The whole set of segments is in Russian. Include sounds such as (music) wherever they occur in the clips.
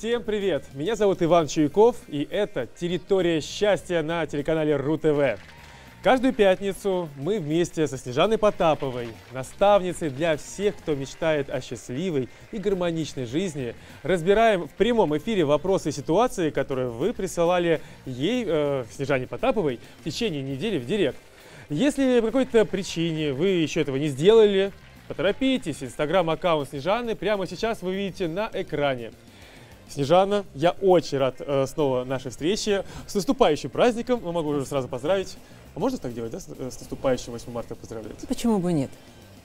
Всем привет! Меня зовут Иван Чуйков, и это «Территория счастья» на телеканале РУ-ТВ. Каждую пятницу мы вместе со Снежаной Потаповой, наставницей для всех, кто мечтает о счастливой и гармоничной жизни, разбираем в прямом эфире вопросы и ситуации, которые вы присылали ей, э, Снежане Потаповой, в течение недели в директ. Если по какой-то причине вы еще этого не сделали, поторопитесь, инстаграм-аккаунт Снежаны прямо сейчас вы видите на экране. Снежана, я очень рад э, снова нашей встрече. С наступающим праздником, мы могу уже сразу поздравить. А можно так делать, да? С э, с наступающим 8 марта поздравлять? Почему бы нет?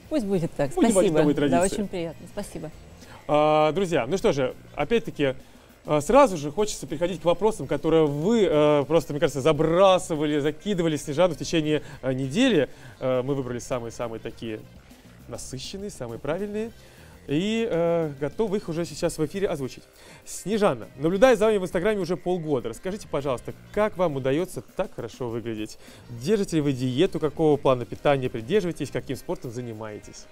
Пусть будет так. Будем Спасибо. новые Да, традиции. очень приятно. Спасибо. А, друзья, ну что же, опять-таки, а, сразу же хочется переходить к вопросам, которые вы э, просто, мне кажется, забрасывали, закидывали Снежану в течение э, недели. Э, мы выбрали самые-самые такие насыщенные, самые правильные. И э, готовы их уже сейчас в эфире озвучить. Снежана, наблюдая за вами в Инстаграме уже полгода, расскажите, пожалуйста, как вам удается так хорошо выглядеть? Держите ли вы диету, какого плана питания придерживаетесь, каким спортом занимаетесь?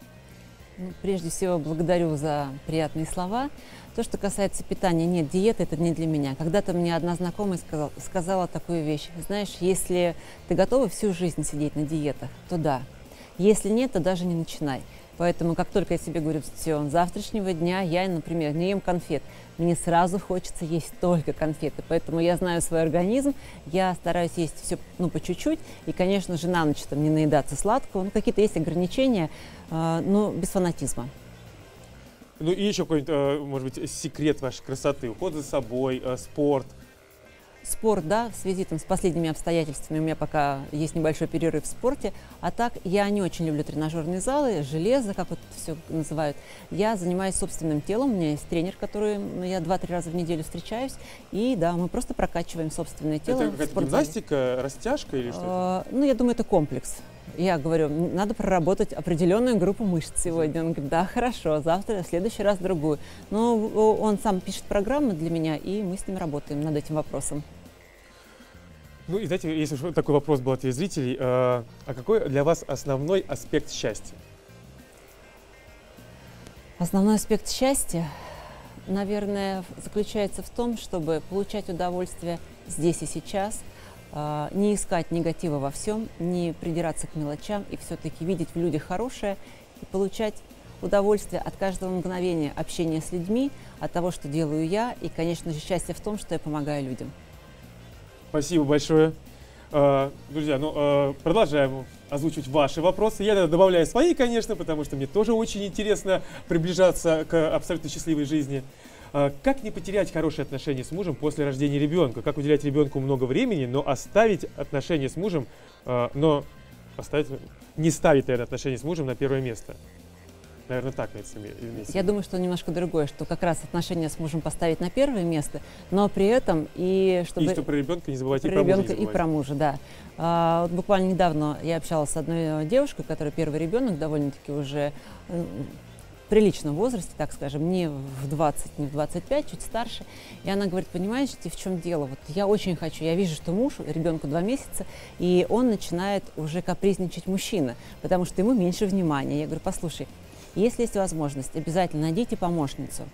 Ну, Прежде всего, благодарю за приятные слова. То, что касается питания, нет, диета это не для меня. Когда-то мне одна знакомая сказал- сказала такую вещь. Знаешь, если ты готова всю жизнь сидеть на диетах, то да. Если нет, то даже не начинай. Поэтому, как только я себе говорю, все, завтрашнего дня я, например, не ем конфет, мне сразу хочется есть только конфеты. Поэтому я знаю свой организм, я стараюсь есть все ну, по чуть-чуть. И, конечно же, на ночь там не наедаться сладкого. Ну, какие-то есть ограничения, э, но без фанатизма. Ну и еще какой-нибудь, э, может быть, секрет вашей красоты, уход за собой, э, спорт. Спорт, да, в связи там, с последними обстоятельствами у меня пока есть небольшой перерыв в спорте. А так я не очень люблю тренажерные залы, железо, как вот это все называют. Я занимаюсь собственным телом, у меня есть тренер, который я два-три раза в неделю встречаюсь. И да, мы просто прокачиваем собственное тело. Это какая-то гимнастика, растяжка или что? Э, Ну, я думаю, это комплекс. Я говорю, «М, надо проработать определенную группу мышц сегодня. Он говорит, да, хорошо, завтра, в следующий раз другую. Но о, он сам пишет программы для меня, и мы с ним работаем над этим вопросом. Ну и знаете, если уж такой вопрос был от зрителей, э, а какой для вас основной аспект счастья? Основной аспект счастья, наверное, заключается в том, чтобы получать удовольствие здесь и сейчас, а, не искать негатива во всем, не придираться к мелочам и все-таки видеть в людях хорошее и получать удовольствие от каждого мгновения общения с людьми, от того, что делаю я, и, конечно же, счастье в том, что я помогаю людям. Спасибо большое. Э, Друзья, ну э, продолжаем озвучивать ваши вопросы. Я добавляю свои, конечно, потому что мне тоже очень интересно приближаться к абсолютно счастливой жизни. Э, Как не потерять хорошие отношения с мужем после рождения ребенка? Как уделять ребенку много времени, но оставить отношения с мужем, э, но оставить, не ставить, наверное, отношения с мужем на первое место? Наверное, так имеется в виду. Я думаю, что немножко другое, что как раз отношения с мужем поставить на первое место, но при этом и чтобы... И что про ребенка не забывайте, про и про мужа не ребенка и про мужа, да. А, вот буквально недавно я общалась с одной девушкой, которая первый ребенок, довольно-таки уже э, приличном возрасте, так скажем, не в 20, не в 25, чуть старше. И она говорит, понимаете, в чем дело? Вот я очень хочу, я вижу, что муж, ребенку два месяца, и он начинает уже капризничать мужчина, потому что ему меньше внимания. Я говорю, послушай, если есть возможность, обязательно найдите помощницу,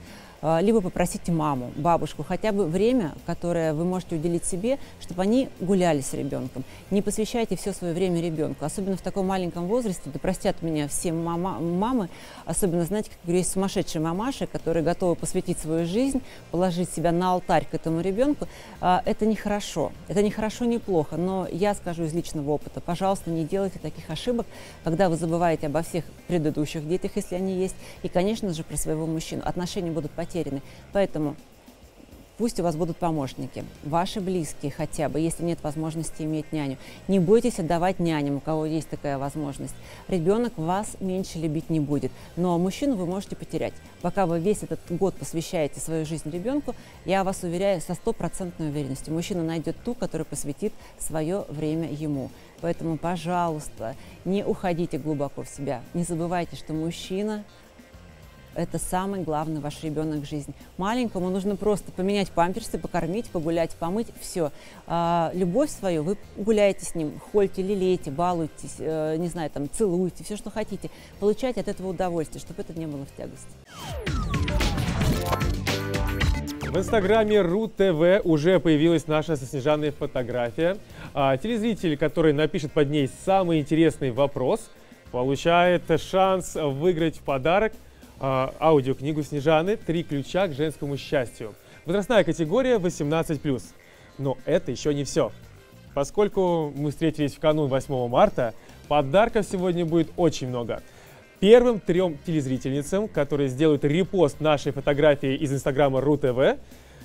а, либо попросите маму, бабушку, хотя бы время, которое вы можете уделить себе, чтобы они гуляли с ребенком. Не посвящайте все свое время ребенку, особенно в таком маленьком возрасте, да простят меня все мама, мамы, особенно, знаете, как есть сумасшедшие мамаши, которые готовы посвятить свою жизнь, положить себя на алтарь к этому ребенку. А, Это нехорошо, это не хорошо, не плохо, но я скажу из личного опыта, пожалуйста, не делайте таких ошибок, когда вы забываете обо всех предыдущих детях, если они есть, и, конечно же, про своего мужчину. Отношения будут потеряны. Поэтому пусть у вас будут помощники, ваши близкие хотя бы, если нет возможности иметь няню. Не бойтесь отдавать няням, у кого есть такая возможность. Ребенок вас меньше любить не будет, но мужчину вы можете потерять. Пока вы весь этот год посвящаете свою жизнь ребенку, я вас уверяю со стопроцентной уверенностью, мужчина найдет ту, которая посвятит свое время ему. Поэтому, пожалуйста, не уходите глубоко в себя. Не забывайте, что мужчина это самый главный ваш ребенок в жизни. Маленькому нужно просто поменять памперсы, покормить, погулять, помыть, все. А, любовь свою вы гуляете с ним, хольте, лелейте, балуйтесь, э, не знаю, там, целуйте, все, что хотите. Получайте от этого удовольствие, чтобы это не было в тягость. В инстаграме РУ-ТВ уже появилась наша со Снежаной фотография. А, телезритель, который напишет под ней самый интересный вопрос, получает шанс выиграть в подарок аудиокнигу Снежаны «Три ключа к женскому счастью». Возрастная категория 18+. Но это еще не все. Поскольку мы встретились в канун 8 марта, подарков сегодня будет очень много. Первым трем телезрительницам, которые сделают репост нашей фотографии из инстаграма РУ-ТВ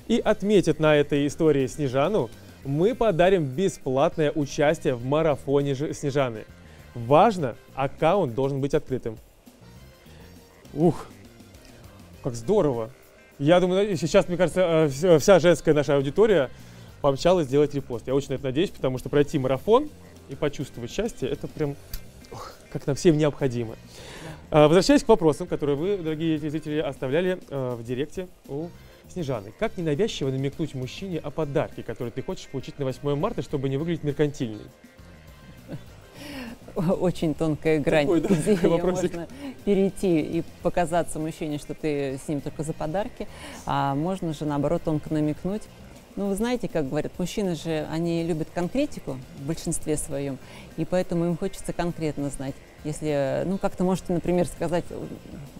и отметят на этой истории Снежану, мы подарим бесплатное участие в марафоне Снежаны. Важно, аккаунт должен быть открытым. Ух, как здорово! Я думаю, сейчас, мне кажется, э, вся женская наша аудитория помчалась сделать репост. Я очень на это надеюсь, потому что пройти марафон и почувствовать счастье, это прям как нам всем необходимо. А, возвращаясь к вопросам, которые вы, дорогие зрители, оставляли в директе у Снежаны. Как ненавязчиво намекнуть мужчине о подарке, который ты хочешь получить на 8 марта, чтобы не выглядеть меркантильной? (laughs) Очень тонкая грань, Такой, да, где можно перейти и показаться мужчине, что ты с ним только за подарки, а можно же, наоборот, тонко намекнуть. Ну, вы знаете, как говорят, мужчины же, они любят конкретику в большинстве своем, и поэтому им хочется конкретно знать. Если, ну, как-то можете, например, сказать,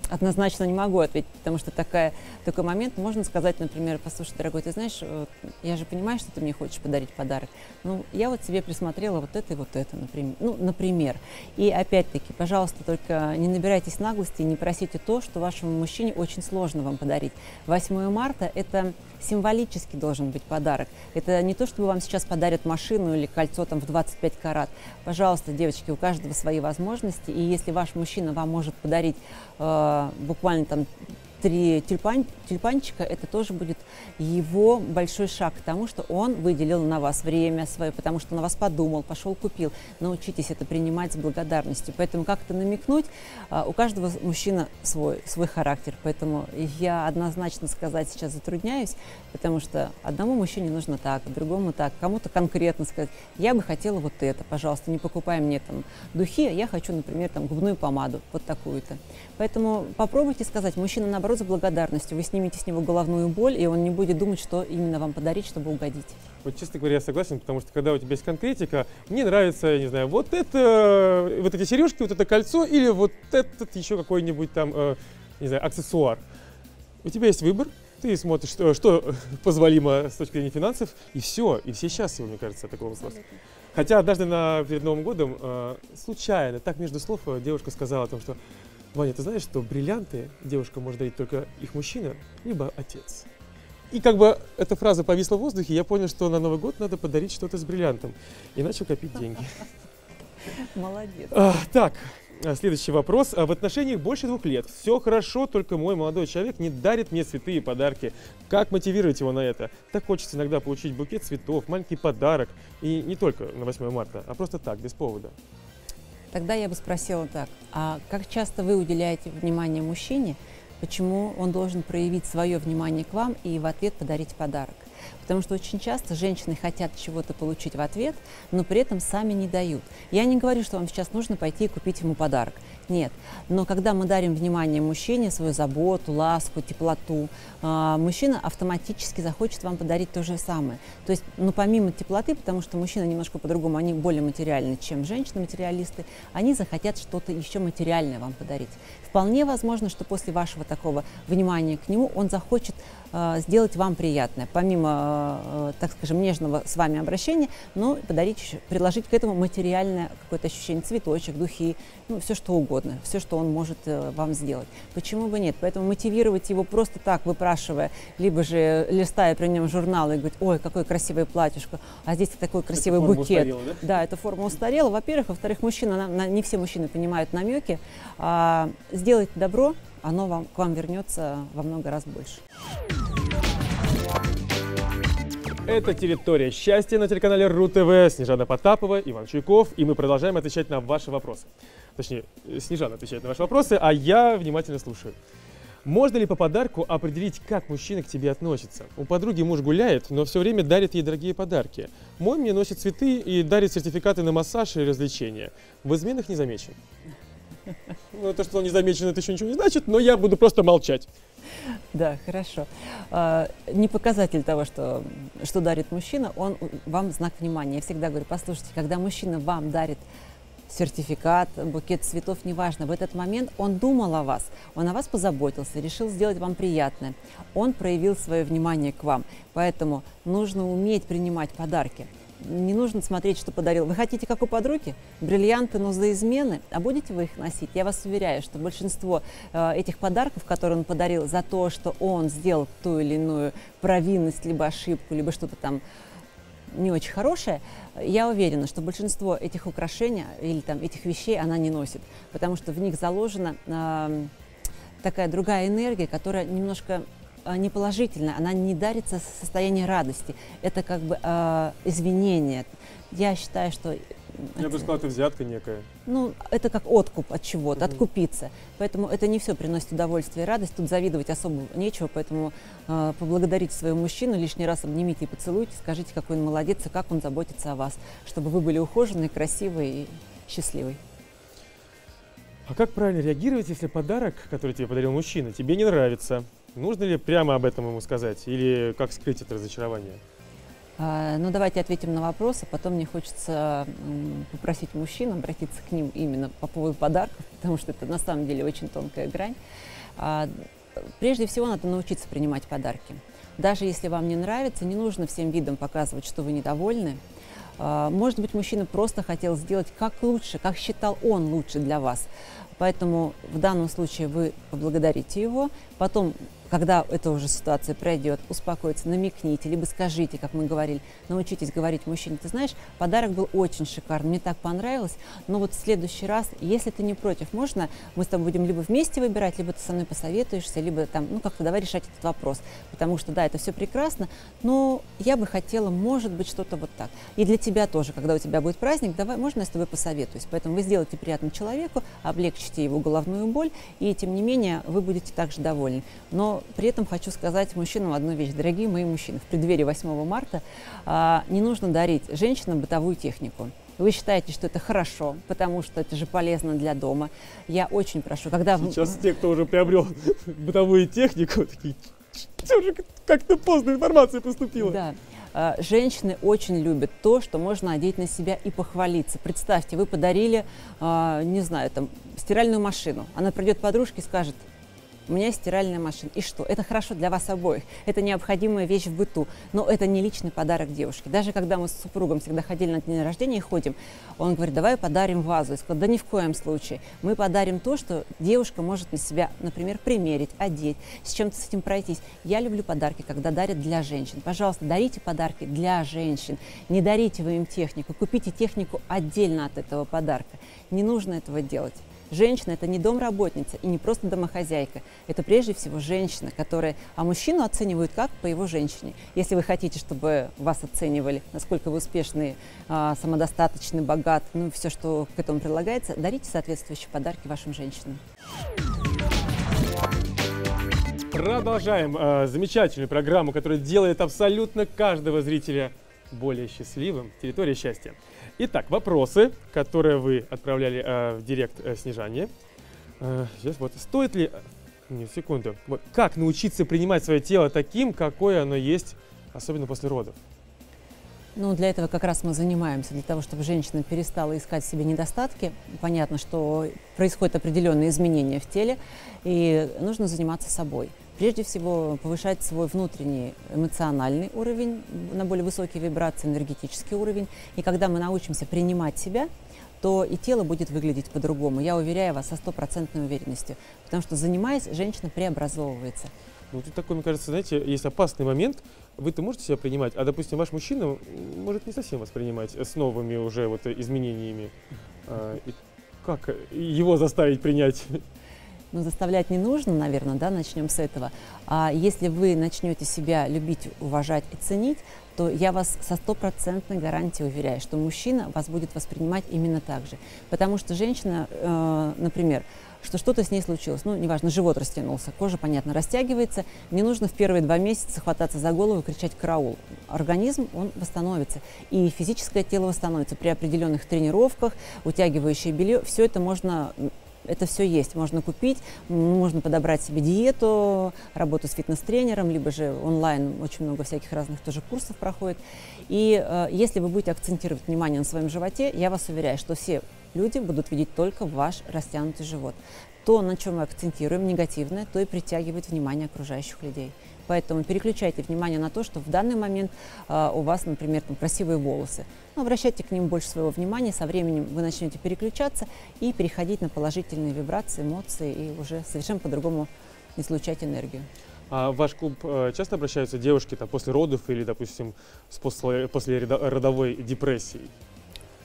однозначно не могу ответить, потому что такая, такой момент можно сказать, например, послушай, дорогой, ты знаешь, я же понимаю, что ты мне хочешь подарить подарок. Ну, я вот себе присмотрела вот это и вот это, например. Ну, например. И опять-таки, пожалуйста, только не набирайтесь наглости и не просите то, что вашему мужчине очень сложно вам подарить. 8 марта – это символически должен быть подарок. Это не то, чтобы вам сейчас подарят машину или кольцо там в 25 карат. Пожалуйста, девочки, у каждого свои возможности. И если ваш мужчина вам может подарить э, буквально там три тюльпан, тюльпанчика, это тоже будет его большой шаг к тому, что он выделил на вас время свое, потому что на вас подумал, пошел купил. Научитесь это принимать с благодарностью. Поэтому как-то намекнуть, а, у каждого мужчина свой, свой характер. Поэтому я однозначно сказать сейчас затрудняюсь, потому что одному мужчине нужно так, другому так, кому-то конкретно сказать, я бы хотела вот это, пожалуйста, не покупай мне там духи, я хочу, например, там губную помаду, вот такую-то. Поэтому попробуйте сказать, мужчина, наоборот, за благодарностью. Вы снимете с него головную боль, и он не будет думать, что именно вам подарить, чтобы угодить. Вот, честно говоря, я согласен, потому что когда у тебя есть конкретика, мне нравится, я не знаю, вот это, вот эти сережки, вот это кольцо или вот этот еще какой-нибудь там, э, не знаю, аксессуар. У тебя есть выбор, ты смотришь, что, что позволимо с точки зрения финансов, и все, и все счастливы, мне кажется, от такого вопроса. Хотя однажды на, перед Новым годом э, случайно, так между слов, э, девушка сказала о том, что Ваня, ты знаешь, что бриллианты девушка может дарить только их мужчина, либо отец. И как бы эта фраза повисла в воздухе, я понял, что на Новый год надо подарить что-то с бриллиантом. И начал копить деньги. (laughs) Молодец. А, так, а, следующий вопрос. А в отношениях больше двух лет. Все хорошо, только мой молодой человек не дарит мне цветы и подарки. Как мотивировать его на это? Так хочется иногда получить букет цветов, маленький подарок. И не только на 8 марта, а просто так, без повода. Тогда я бы спросила так, а как часто вы уделяете внимание мужчине, почему он должен проявить свое внимание к вам и в ответ подарить подарок? Потому что очень часто женщины хотят чего-то получить в ответ, но при этом сами не дают. Я не говорю, что вам сейчас нужно пойти и купить ему подарок. Нет. Но когда мы дарим внимание мужчине, свою заботу, ласку, теплоту, а, мужчина автоматически захочет вам подарить то же самое. То есть, ну, помимо теплоты, потому что мужчины немножко по-другому, они более материальны, чем женщины-материалисты, они захотят что-то еще материальное вам подарить. Вполне возможно, что после вашего такого внимания к нему он захочет сделать вам приятное, помимо Э, так скажем, нежного с вами обращения, но подарить, предложить к этому материальное какое-то ощущение, цветочек, духи, ну, все что угодно, все, что он может э, вам сделать. Почему бы нет? Поэтому мотивировать его просто так, выпрашивая, либо же листая при нем журнал и говорить, ой, какое красивое платьишко, а здесь такой красивый букет. Устарела, да? да, эта форма устарела. Во-первых, во-вторых, мужчина, не все мужчины понимают намеки. А, сделать добро, оно вам, к вам вернется во много раз больше. Это «Территория счастья» на телеканале РУ-ТВ. Снежана Потапова, Иван Чуйков. И мы продолжаем отвечать на ваши вопросы. Точнее, Снежана отвечает на ваши вопросы, а я внимательно слушаю. Можно ли по подарку определить, как мужчина к тебе относится? У подруги муж гуляет, но все время дарит ей дорогие подарки. Мой мне носит цветы и дарит сертификаты на массаж и развлечения. В изменах не замечен. (laughs) Ну, то, что он не замечен, это еще ничего не значит, но я буду просто молчать. Да, хорошо. А, не показатель того, что, что дарит мужчина, он вам знак внимания. Я всегда говорю, послушайте, когда мужчина вам дарит сертификат, букет цветов, неважно. В этот момент он думал о вас, он о вас позаботился, решил сделать вам приятное. Он проявил свое внимание к вам. Поэтому нужно уметь принимать подарки. Не нужно смотреть, что подарил. Вы хотите, как у подруги, бриллианты, но за измены, а будете вы их носить? Я вас уверяю, что большинство э, этих подарков, которые он подарил за то, что он сделал ту или иную провинность, либо ошибку, либо что-то там не очень хорошая, я уверена, что большинство этих украшений или там этих вещей она не носит, потому что в них заложена э, такая другая энергия, которая немножко не положительная, она не дарится состояние радости. Это как бы э, извинение. Я считаю, что я бы сказал, это взятка некая. Ну, это как откуп от чего-то, угу. откупиться. Поэтому это не все приносит удовольствие и радость. Тут завидовать особо нечего, поэтому э, поблагодарите своего мужчину, лишний раз обнимите и поцелуйте, скажите, какой он молодец и как он заботится о вас, чтобы вы были ухоженные, красивые и счастливые. А как правильно реагировать, если подарок, который тебе подарил мужчина, тебе не нравится? Нужно ли прямо об этом ему сказать? Или как скрыть это разочарование? А, ну, давайте ответим на вопросы. Потом мне хочется попросить мужчин обратиться к ним именно по поводу подарков, (laughs) потому что это на самом деле очень тонкая грань. А, прежде всего, надо научиться принимать подарки. Даже если вам не нравится, не нужно всем видом показывать, что вы недовольны. А, может быть, мужчина просто хотел сделать как лучше, как считал он лучше для вас. Поэтому в данном случае вы поблагодарите его, потом когда эта уже ситуация пройдет, успокоиться, намекните, либо скажите, как мы говорили, научитесь говорить мужчине, ты знаешь, подарок был очень шикарный, мне так понравилось, но вот в следующий раз, если ты не против, можно, мы с тобой будем либо вместе выбирать, либо ты со мной посоветуешься, либо там, ну как-то давай решать этот вопрос, потому что, да, это все прекрасно, но я бы хотела, может быть, что-то вот так. И для тебя тоже, когда у тебя будет праздник, давай, можно я с тобой посоветуюсь. Поэтому вы сделаете приятно человеку, облегчите его головную боль, и тем не менее вы будете также довольны. Но при этом хочу сказать мужчинам одну вещь. Дорогие мои мужчины, в преддверии 8 марта а, не нужно дарить женщинам бытовую технику. Вы считаете, что это хорошо, потому что это же полезно для дома. Я очень прошу, когда... Сейчас те, кто уже приобрел (laughs) бытовую технику, такие, как-то поздно информация поступила. Да. А, женщины очень любят то, что можно одеть на себя и похвалиться. Представьте, вы подарили, а, не знаю, там, стиральную машину. Она придет подружке и скажет, у меня есть стиральная машина. И что? Это хорошо для вас обоих. Это необходимая вещь в быту. Но это не личный подарок девушке. Даже когда мы с супругом всегда ходили на день рождения и ходим, он говорит, давай подарим вазу. Я сказала, да ни в коем случае. Мы подарим то, что девушка может на себя, например, примерить, одеть, с чем-то с этим пройтись. Я люблю подарки, когда дарят для женщин. Пожалуйста, дарите подарки для женщин. Не дарите вы им технику. Купите технику отдельно от этого подарка. Не нужно этого делать. Женщина – это не домработница и не просто домохозяйка. Это прежде всего женщина, которая… А мужчину оценивают как? По его женщине. Если вы хотите, чтобы вас оценивали, насколько вы успешный, а, самодостаточный, богат, ну, все, что к этому прилагается, дарите соответствующие подарки вашим женщинам. Продолжаем э, замечательную программу, которая делает абсолютно каждого зрителя более счастливым. Территория счастья. Итак, вопросы, которые вы отправляли э, в директ э, Снежане. Э, сейчас вот, стоит ли... Не, секунду. Вот, как научиться принимать свое тело таким, какое оно есть, особенно после родов? Ну, для этого как раз мы занимаемся, для того, чтобы женщина перестала искать в себе недостатки. Понятно, что происходят определенные изменения в теле, и нужно заниматься собой. Прежде всего, повышать свой внутренний эмоциональный уровень на более высокие вибрации, энергетический уровень. И когда мы научимся принимать себя, то и тело будет выглядеть по-другому. Я уверяю вас со стопроцентной уверенностью. Потому что, занимаясь, женщина преобразовывается. Ну, тут такой, мне кажется, знаете, есть опасный момент. Вы-то можете себя принимать, а, допустим, ваш мужчина может не совсем воспринимать с новыми уже вот изменениями. А, и как его заставить принять? Ну, заставлять не нужно, наверное, да, начнем с этого. А если вы начнете себя любить, уважать и ценить, то я вас со стопроцентной гарантией уверяю, что мужчина вас будет воспринимать именно так же. Потому что женщина, э, например, что что-то с ней случилось, ну, неважно, живот растянулся, кожа, понятно, растягивается, не нужно в первые два месяца хвататься за голову и кричать «караул». Организм, он восстановится, и физическое тело восстановится при определенных тренировках, утягивающее белье, все это можно это все есть. Можно купить, можно подобрать себе диету, работу с фитнес-тренером, либо же онлайн очень много всяких разных тоже курсов проходит. И э, если вы будете акцентировать внимание на своем животе, я вас уверяю, что все люди будут видеть только ваш растянутый живот. То, на чем мы акцентируем негативное, то и притягивает внимание окружающих людей. Поэтому переключайте внимание на то, что в данный момент э, у вас, например, там, красивые волосы. Ну, обращайте к ним больше своего внимания, со временем вы начнете переключаться и переходить на положительные вибрации, эмоции и уже совершенно по-другому излучать энергию. А в ваш клуб э, часто обращаются девушки там, после родов или, допустим, после, после родовой депрессии?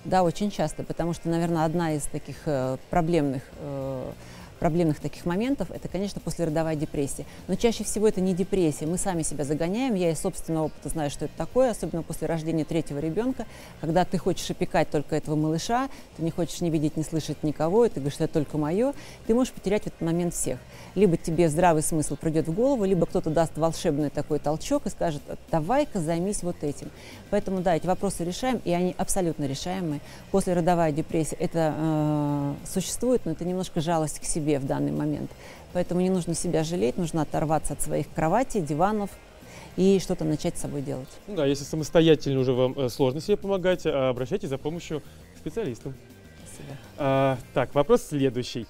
Да, очень часто, потому что, наверное, одна из таких э, проблемных э, проблемных таких моментов, это, конечно, послеродовая депрессия. Но чаще всего это не депрессия, мы сами себя загоняем. Я из собственного опыта знаю, что это такое, особенно после рождения третьего ребенка, когда ты хочешь опекать только этого малыша, ты не хочешь не видеть, не слышать никого, и ты говоришь, что это только мое, ты можешь потерять в этот момент всех. Либо тебе здравый смысл придет в голову, либо кто-то даст волшебный такой толчок и скажет, давай-ка займись вот этим. Поэтому, да, эти вопросы решаем, и они абсолютно решаемые. Послеродовая депрессия, это э, существует, но это немножко жалость к себе себе в данный момент. Поэтому не нужно себя жалеть, нужно оторваться от своих кроватей, диванов и что-то начать с собой делать. Ну да, если самостоятельно уже вам э, сложно себе помогать, а обращайтесь за помощью к специалистам. Спасибо. А, так, вопрос следующий.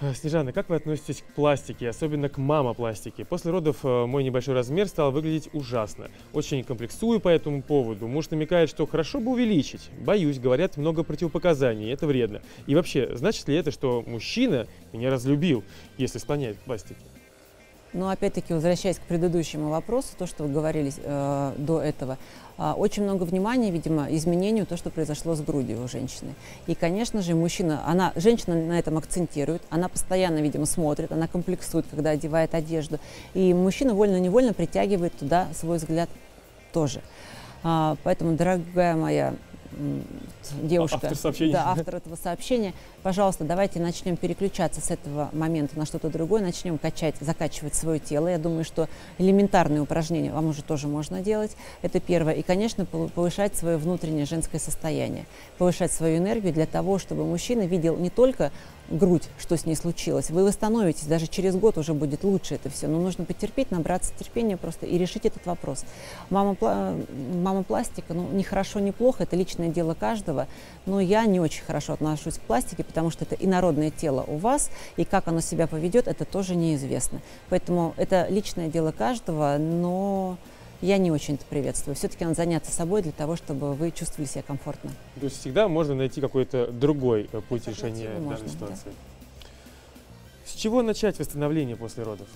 Э, Снежана, как вы относитесь к пластике, особенно к мамопластике? После родов э, мой небольшой размер стал выглядеть ужасно. Очень комплексую по этому поводу. Муж намекает, что хорошо бы увеличить. Боюсь, говорят много противопоказаний, это вредно. И вообще, значит ли это, что мужчина меня разлюбил, если склоняет к пластике? Но опять-таки, возвращаясь к предыдущему вопросу, то, что вы говорили э, до этого, э, очень много внимания, видимо, изменению то, что произошло с грудью у женщины. И, конечно же, мужчина, она, женщина на этом акцентирует, она постоянно, видимо, смотрит, она комплексует, когда одевает одежду. И мужчина вольно-невольно притягивает туда свой взгляд тоже. А, поэтому, дорогая моя девушка, автор сообщения. Да, автор этого сообщения. Пожалуйста, давайте начнем переключаться с этого момента на что-то другое, начнем качать, закачивать свое тело. Я думаю, что элементарные упражнения вам уже тоже можно делать. Это первое. И, конечно, повышать свое внутреннее женское состояние, повышать свою энергию для того, чтобы мужчина видел не только грудь, что с ней случилось. Вы восстановитесь, даже через год уже будет лучше это все. Но нужно потерпеть, набраться терпения просто и решить этот вопрос. Мама, мама пластика, ну, не хорошо, не плохо, это личное дело каждого, но я не очень хорошо отношусь к пластике, потому что это инородное тело у вас, и как оно себя поведет, это тоже неизвестно. Поэтому это личное дело каждого, но я не очень это приветствую. Все-таки надо заняться собой для того, чтобы вы чувствовали себя комфортно. То есть всегда можно найти какой-то другой э, путь решения данной можно, ситуации. Да. С чего начать восстановление после родов?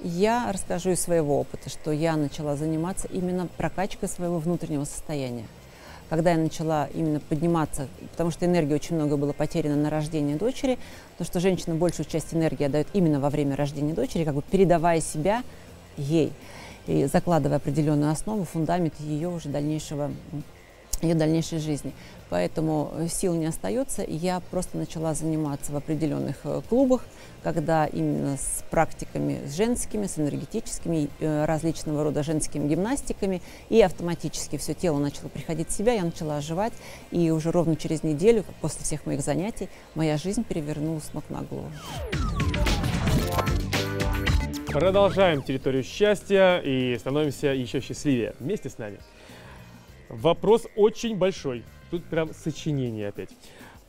Я расскажу из своего опыта, что я начала заниматься именно прокачкой своего внутреннего состояния. Когда я начала именно подниматься, потому что энергии очень много было потеряно на рождение дочери, то что женщина большую часть энергии отдает именно во время рождения дочери, как бы передавая себя ей и закладывая определенную основу, фундамент ее уже дальнейшего ее дальнейшей жизни. Поэтому э, сил не остается. Я просто начала заниматься в определенных э, клубах, когда именно с практиками с женскими, с энергетическими, э, различного рода женскими гимнастиками, и автоматически все тело начало приходить в себя, я начала оживать, и уже ровно через неделю, после всех моих занятий, моя жизнь перевернулась ног на голову. Продолжаем территорию счастья и становимся еще счастливее вместе с нами. Вопрос очень большой. Тут прям сочинение опять.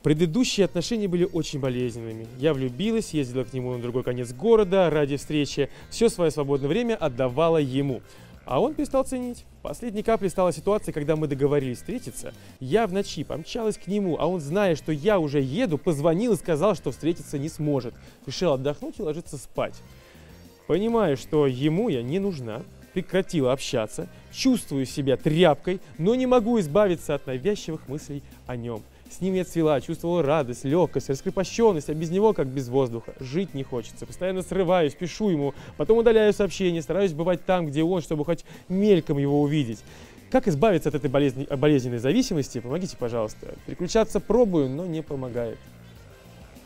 Предыдущие отношения были очень болезненными. Я влюбилась, ездила к нему на другой конец города ради встречи. Все свое свободное время отдавала ему. А он перестал ценить. Последней каплей стала ситуация, когда мы договорились встретиться. Я в ночи помчалась к нему, а он, зная, что я уже еду, позвонил и сказал, что встретиться не сможет. Решил отдохнуть и ложиться спать. Понимаю, что ему я не нужна, прекратила общаться, чувствую себя тряпкой, но не могу избавиться от навязчивых мыслей о нем. С ним я цвела, чувствовала радость, легкость, раскрепощенность, а без него как без воздуха. Жить не хочется. Постоянно срываюсь, пишу ему, потом удаляю сообщения, стараюсь бывать там, где он, чтобы хоть мельком его увидеть. Как избавиться от этой болезни, болезненной зависимости? Помогите, пожалуйста. Переключаться пробую, но не помогает.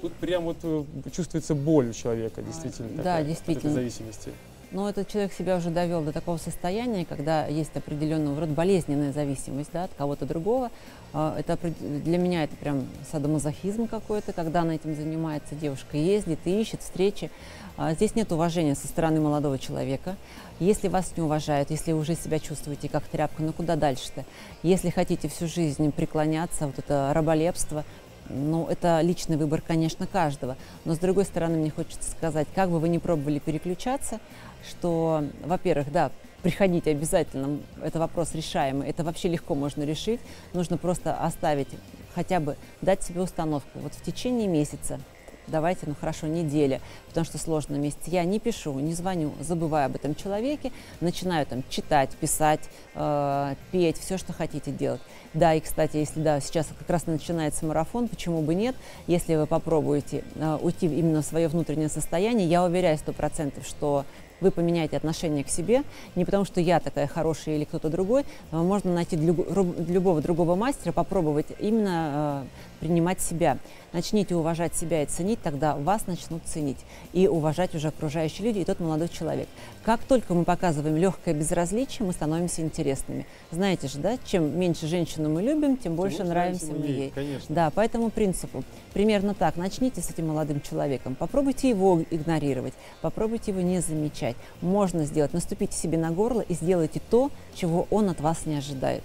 Тут прям вот э, чувствуется боль у человека, действительно, да, такая, действительно. от этой зависимости. но этот человек себя уже довел до такого состояния, когда есть определенного рода болезненная зависимость да, от кого-то другого. А, это для меня это прям садомазохизм какой-то, когда она этим занимается, девушка ездит и ищет встречи. А, здесь нет уважения со стороны молодого человека. Если вас не уважают, если вы уже себя чувствуете как тряпка, ну куда дальше-то? Если хотите всю жизнь преклоняться, вот это раболепство, ну, это личный выбор, конечно, каждого. Но, с другой стороны, мне хочется сказать, как бы вы ни пробовали переключаться, что, во-первых, да, приходите обязательно, это вопрос решаемый, это вообще легко можно решить. Нужно просто оставить, хотя бы дать себе установку. Вот в течение месяца давайте, ну хорошо, неделя, потому что сложно месяц. Я не пишу, не звоню, забываю об этом человеке, начинаю там читать, писать, э, петь, все, что хотите делать. Да, и, кстати, если да, сейчас как раз начинается марафон, почему бы нет, если вы попробуете э, уйти именно в свое внутреннее состояние, я уверяю сто процентов, что вы поменяете отношение к себе, не потому что я такая хорошая или кто-то другой, можно найти для любого другого мастера, попробовать именно э, принимать себя. Начните уважать себя и ценить, тогда вас начнут ценить. И уважать уже окружающие люди и тот молодой человек. Как только мы показываем легкое безразличие, мы становимся интересными. Знаете же, да, чем меньше женщину мы любим, тем больше тем нравимся мы ей. Конечно. Да, по этому принципу. Примерно так. Начните с этим молодым человеком. Попробуйте его игнорировать, попробуйте его не замечать. Можно сделать. Наступите себе на горло и сделайте то, чего он от вас не ожидает.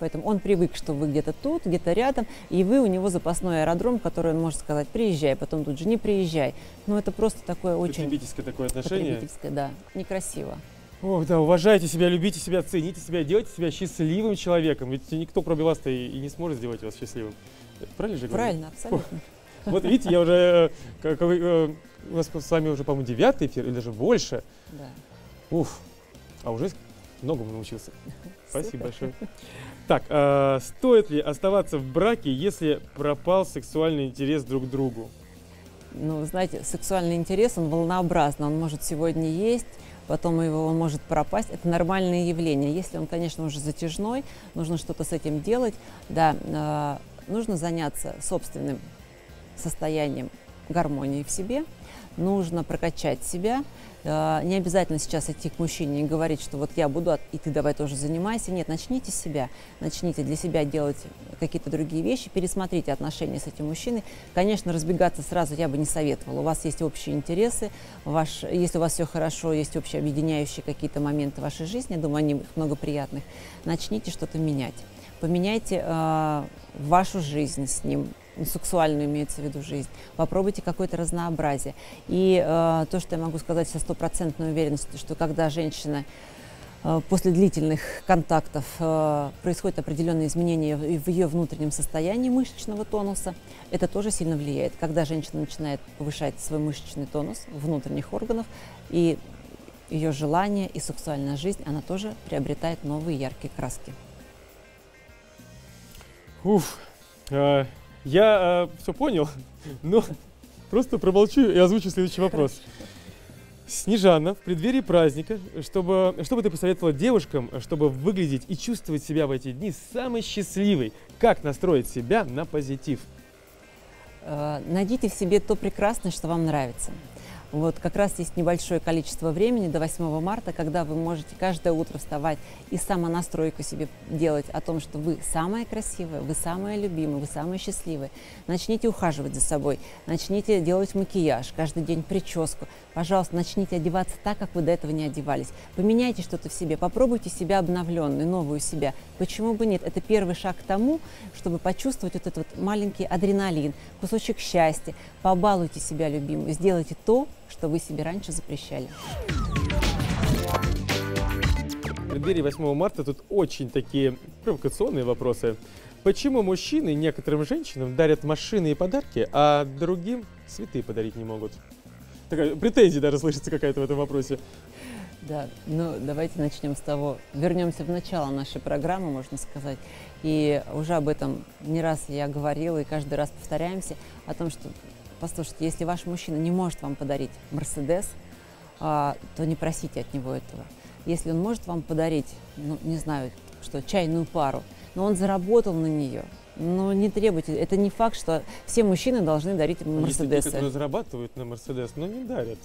Поэтому он привык, что вы где-то тут, где-то рядом, и вы у него запасной аэродром, который он может сказать, приезжай, потом тут же не приезжай. Ну, это просто такое очень... Потребительское такое отношение. Потребительское, да. Некрасиво. Ох, да, уважайте себя, любите себя, цените себя, делайте себя счастливым человеком. Ведь никто, кроме вас и, и не сможет сделать вас счастливым. Правильно же говорю? Правильно, абсолютно. Вот видите, я уже, э, как, э, у нас с вами уже, по-моему, девятый эфир, или даже больше. Да. Уф, а уже многому научился. (laughs) Спасибо большое. (laughs) Так, э, стоит ли оставаться в браке, если пропал сексуальный интерес друг к другу? Ну, знаете, сексуальный интерес, он волнообразный. Он может сегодня есть, потом его он может пропасть. Это нормальное явление. Если он, конечно, уже затяжной, нужно что-то с этим делать. Да, э, нужно заняться собственным состоянием гармонии в себе, нужно прокачать себя, Э, не обязательно сейчас идти к мужчине и говорить, что вот я буду, и ты давай тоже занимайся. Нет, начните себя. Начните для себя делать какие-то другие вещи, пересмотрите отношения с этим мужчиной. Конечно, разбегаться сразу я бы не советовала. У вас есть общие интересы, ваш, если у вас все хорошо, есть общие объединяющие какие-то моменты в вашей жизни, думаю, они много приятных, начните что-то менять. Поменяйте э, вашу жизнь с ним, сексуальную имеется в виду жизнь. Попробуйте какое-то разнообразие. И э, то, что я могу сказать со стопроцентной уверенностью, что когда женщина э, после длительных контактов э, происходят определенные изменения в, ее внутреннем состоянии мышечного тонуса, это тоже сильно влияет. Когда женщина начинает повышать свой мышечный тонус внутренних органов, и ее желание и сексуальная жизнь, она тоже приобретает новые яркие краски. Уф, э, я э, все понял, (laughs) но просто промолчу и озвучу следующий вопрос. Снежана, в преддверии праздника, чтобы, что бы ты посоветовала девушкам, чтобы выглядеть и чувствовать себя в эти дни самой счастливой? Как настроить себя на позитив? Э, найдите в себе то прекрасное, что вам нравится. Вот как раз есть небольшое количество времени до 8 марта, когда вы можете каждое утро вставать и самонастройку себе делать о том, что вы самая красивая, вы самая любимая, вы самая счастливая. Начните ухаживать за собой, начните делать макияж, каждый день прическу. Пожалуйста, начните одеваться так, как вы до этого не одевались. Поменяйте что-то в себе, попробуйте себя обновленную, новую себя. Почему бы нет? Это первый шаг к тому, чтобы почувствовать вот этот вот маленький адреналин, кусочек счастья. Побалуйте себя, любимую, сделайте то, что вы себе раньше запрещали. В преддверии 8 марта тут очень такие провокационные вопросы. Почему мужчины некоторым женщинам дарят машины и подарки, а другим цветы подарить не могут? Такая претензия даже слышится какая-то в этом вопросе. Да, ну давайте начнем с того, вернемся в начало нашей программы, можно сказать. И уже об этом не раз я говорила, и каждый раз повторяемся, о том, что послушайте, если ваш мужчина не может вам подарить Мерседес, а, то не просите от него этого. Если он может вам подарить, ну, не знаю, что, чайную пару, но он заработал на нее, но не требуйте. Это не факт, что все мужчины должны дарить Мерседесы. Есть люди, которые зарабатывают на Мерседес, но не дарят.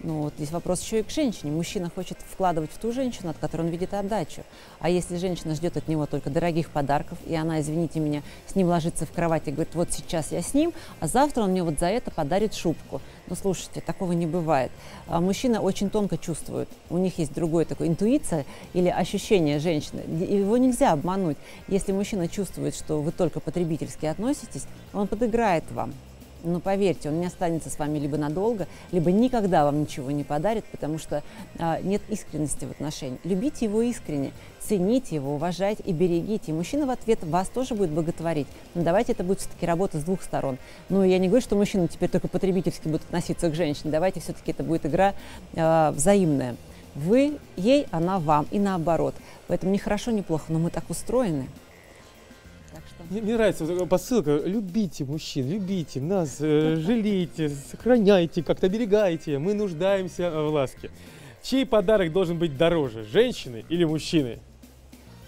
Ну, вот здесь вопрос еще и к женщине. Мужчина хочет вкладывать в ту женщину, от которой он видит отдачу. А если женщина ждет от него только дорогих подарков, и она, извините меня, с ним ложится в кровать и говорит, вот сейчас я с ним, а завтра он мне вот за это подарит шубку. Ну, слушайте, такого не бывает. А мужчина очень тонко чувствует. У них есть другое такое интуиция или ощущение женщины. Его нельзя обмануть. Если мужчина чувствует, что вы только потребительски относитесь, он подыграет вам. Но поверьте, он не останется с вами либо надолго, либо никогда вам ничего не подарит, потому что а, нет искренности в отношениях. Любите его искренне, цените его, уважайте и берегите. И мужчина в ответ вас тоже будет боготворить. Но давайте это будет все-таки работа с двух сторон. Ну, я не говорю, что мужчина теперь только потребительски будет относиться к женщине. Давайте все-таки это будет игра а, взаимная. Вы ей, она вам и наоборот. Поэтому не хорошо, не плохо, но мы так устроены. Мне, мне нравится посылка. Любите мужчин, любите нас, э, жалейте, сохраняйте, как-то оберегайте. Мы нуждаемся в ласке. Чей подарок должен быть дороже, женщины или мужчины?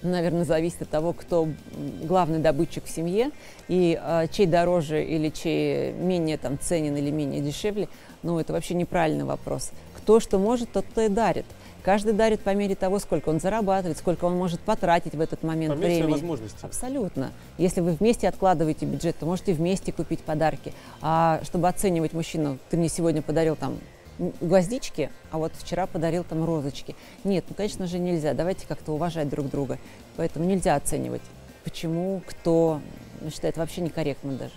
Наверное, зависит от того, кто главный добытчик в семье, и э, чей дороже или чей менее там, ценен или менее дешевле. Ну, это вообще неправильный вопрос. Кто что может, тот то и дарит. Каждый дарит по мере того, сколько он зарабатывает, сколько он может потратить в этот момент по мере времени. возможности. Абсолютно. Если вы вместе откладываете бюджет, то можете вместе купить подарки. А чтобы оценивать мужчину, ты мне сегодня подарил там гвоздички, а вот вчера подарил там розочки. Нет, ну, конечно же, нельзя. Давайте как-то уважать друг друга. Поэтому нельзя оценивать, почему, кто. Я считаю, это вообще некорректно даже.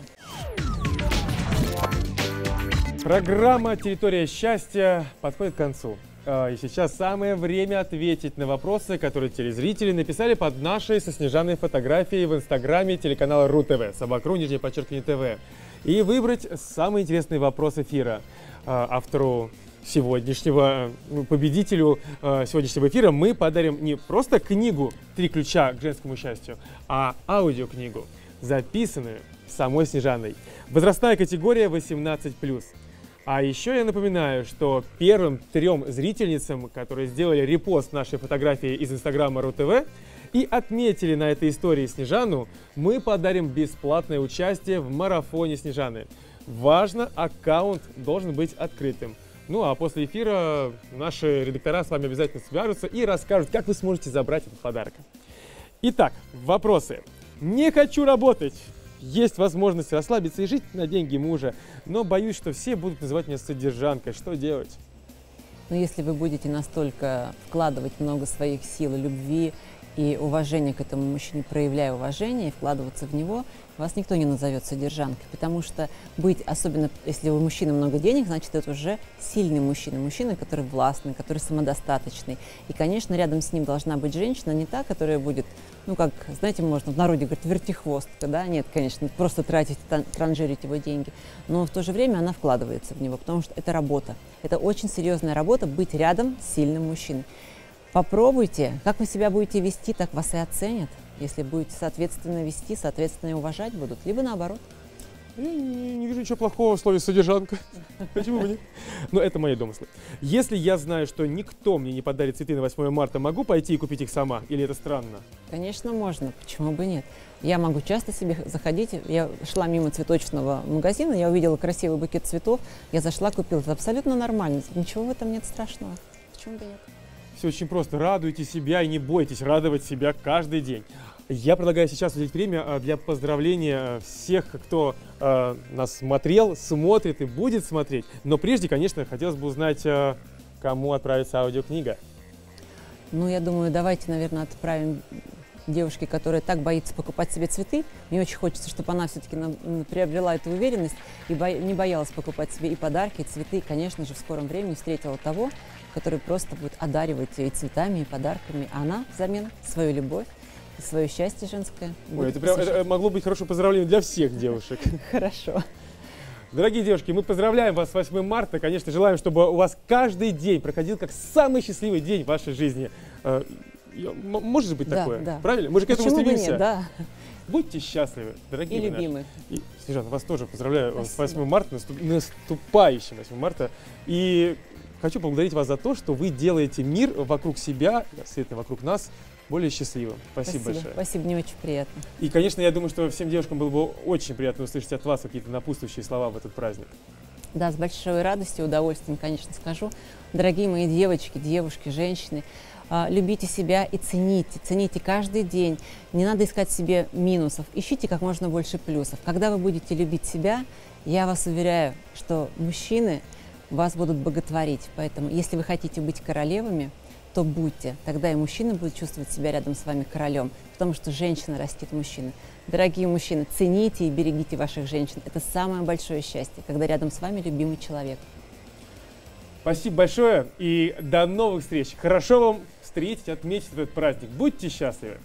Программа «Территория счастья» подходит к концу. А, и сейчас самое время ответить на вопросы, которые телезрители написали под нашей со Снежаной фотографией в инстаграме телеканала РУ-ТВ, собакру, нижнее подчеркивание ТВ. И выбрать самый интересный вопрос эфира. А, автору сегодняшнего, ну, победителю а, сегодняшнего эфира мы подарим не просто книгу «Три ключа к женскому счастью», а аудиокнигу, записанную самой Снежаной. Возрастная категория 18+. А еще я напоминаю, что первым трем зрительницам, которые сделали репост нашей фотографии из инстаграма РУ-ТВ и отметили на этой истории Снежану, мы подарим бесплатное участие в марафоне Снежаны. Важно, аккаунт должен быть открытым. Ну а после эфира наши редактора с вами обязательно свяжутся и расскажут, как вы сможете забрать этот подарок. Итак, вопросы. Не хочу работать есть возможность расслабиться и жить на деньги мужа, но боюсь, что все будут называть меня содержанкой. Что делать? Но если вы будете настолько вкладывать много своих сил и любви и уважения к этому мужчине, проявляя уважение и вкладываться в него, вас никто не назовет содержанкой, потому что быть, особенно если у мужчины много денег, значит, это уже сильный мужчина, мужчина, который властный, который самодостаточный. И, конечно, рядом с ним должна быть женщина, не та, которая будет, ну, как, знаете, можно в народе говорить, вертихвостка, да, нет, конечно, просто тратить, транжирить его деньги, но в то же время она вкладывается в него, потому что это работа. Это очень серьезная работа быть рядом с сильным мужчиной. Попробуйте, как вы себя будете вести, так вас и оценят. Если будете соответственно вести, соответственно и уважать будут, либо наоборот. Я не, не вижу ничего плохого в слове «содержанка». (laughs) Почему бы нет? Но это мои домыслы. Если я знаю, что никто мне не подарит цветы на 8 марта, могу пойти и купить их сама? Или это странно? Конечно, можно. Почему бы нет? Я могу часто себе заходить. Я шла мимо цветочного магазина, я увидела красивый букет цветов. Я зашла, купила. Это абсолютно нормально. Ничего в этом нет страшного. Почему бы нет? Все очень просто. Радуйте себя и не бойтесь радовать себя каждый день. Я предлагаю сейчас уделить время а, для поздравления всех, кто э, нас смотрел, смотрит и будет смотреть. Но прежде, конечно, хотелось бы узнать, э, кому отправится аудиокнига. Ну, я думаю, давайте, наверное, отправим девушке, которая так боится покупать себе цветы. Мне очень хочется, чтобы она все-таки приобрела эту уверенность и бо не боялась покупать себе и подарки, и цветы. И, конечно же, в скором времени встретила того, который просто будет одаривать ее и цветами, и подарками, а она взамен свою любовь и свое счастье женское. Ой, это, прям, это могло быть хорошее поздравление для всех девушек. (laughs) Хорошо. Дорогие девушки, мы поздравляем вас с 8 марта. Конечно, желаем, чтобы у вас каждый день проходил как самый счастливый день в вашей жизни. Э, может быть такое? Да, да. Правильно? Мы же к этому Почему стремимся. Нет, да. Будьте счастливы, дорогие И любимы. И, Снежана, вас тоже поздравляю Спасибо. с 8 марта, наступающим 8 марта. И хочу поблагодарить вас за то, что вы делаете мир вокруг себя, светлый вокруг нас, более счастливым. Спасибо, Спасибо большое. Спасибо, мне очень приятно. И, конечно, я думаю, что всем девушкам было бы очень приятно услышать от вас какие-то напутствующие слова в этот праздник. Да, с большой радостью, удовольствием, конечно, скажу. Дорогие мои девочки, девушки, женщины, любите себя и цените, цените каждый день. Не надо искать себе минусов, ищите как можно больше плюсов. Когда вы будете любить себя, я вас уверяю, что мужчины вас будут боготворить. Поэтому, если вы хотите быть королевами, то будьте. Тогда и мужчина будет чувствовать себя рядом с вами королем, потому что женщина растит мужчины. Дорогие мужчины, цените и берегите ваших женщин. Это самое большое счастье, когда рядом с вами любимый человек. Спасибо большое и до новых встреч. Хорошо вам встретить, отметить этот праздник. Будьте счастливы!